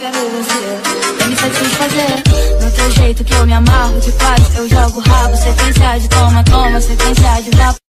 quero você. Vem me satisfazer. No teu jeito que eu me amarro de paz. eu jogo rabo. Sequência de toma, toma, sequência de dá.